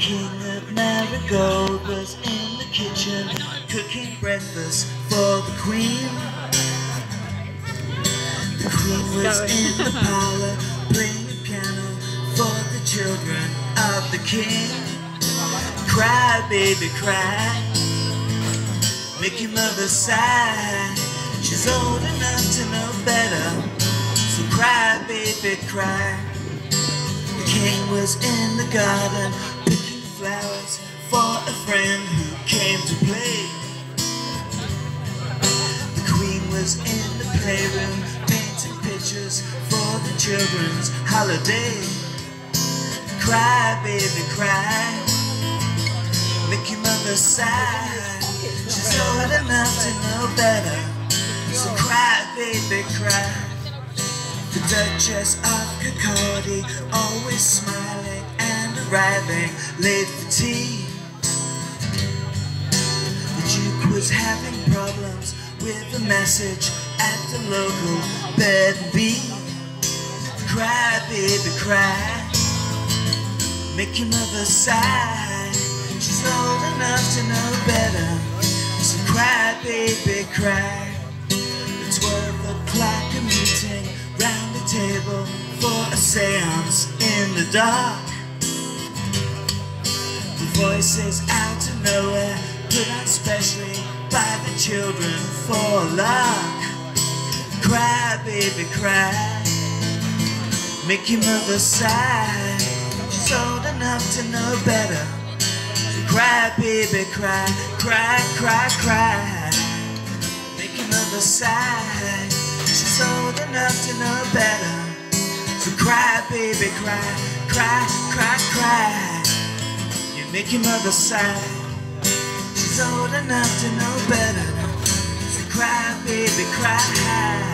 king of Marigold was in the kitchen cooking breakfast for the queen. The queen was in the parlor playing the piano for the children of the king. Cry, baby, cry. Make your mother sigh. She's old enough to know better. So cry, baby, cry. The king was in the garden flowers for a friend who came to play. The queen was in the playroom painting pictures for the children's holiday. Cry, baby, cry. Make your mother sigh. She's old enough to know better. So cry, baby, cry. The Duchess of Kirkcaldy always and arriving late for tea. The Duke was having problems with a message at the local bed B. Cry, baby, cry. Make your mother sigh. She's old enough to know better. So cry, baby, cry. At twelve o'clock, a meeting round the table for a seance in the dark. Voices out of nowhere, put on specially by the children for luck. Cry, baby, cry. Make your mother sigh. She's old enough to know better. Cry, baby, cry, cry, cry, cry. Make your mother sigh. She's old enough to know better. So cry, baby, cry, cry, cry, cry. Make your mother sad. She's old enough to know better. So cry, baby, cry.